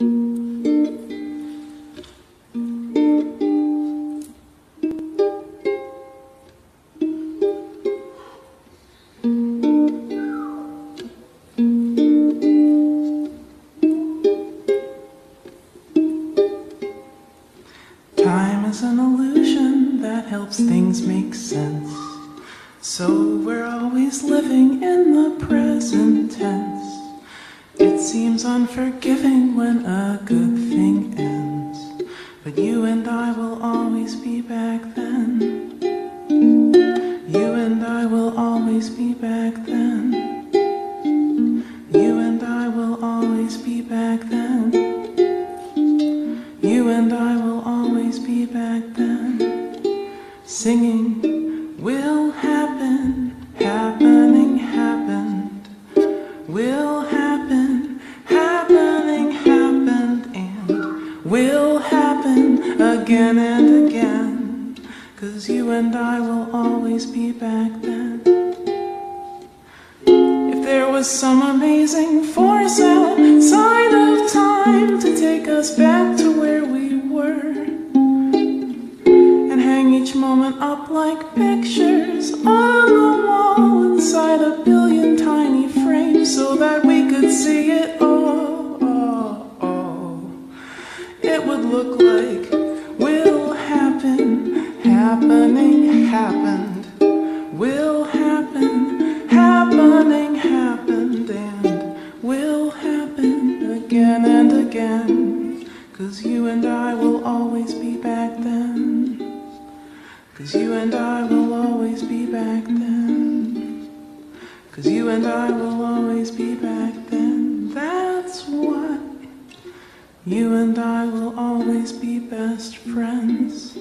Time is an illusion that helps things make sense. So we're always living in the present tense. It seems unforgiving when a good thing ends. But you and I will always be back then. You and I will always be back then. You and I will always be back then. You and I will always be back then. Singing will happen, will happen again and again. Cause you and I will always be back then. If there was some amazing force outside of time to take us back to where we were and hang each moment up like pictures on the wall happening happened, will happen, happening happened, and will happen again and again. Cause you and I will always be back then. Cause you and I will always be back then. Cause you and I will always be back then. That's what you and I will always be best friends.